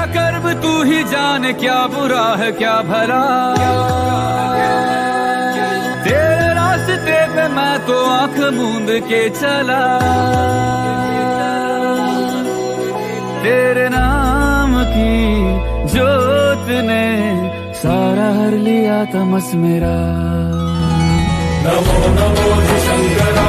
मेरा कर्म तू ही जान क्या बुरा है, क्या भला। तेरे रास्ते पे मैं तो आँख मूंद के चला। तेरे नाम की जोत ने सारा हर लिया तमस मेरा। नमो नमो शंकर।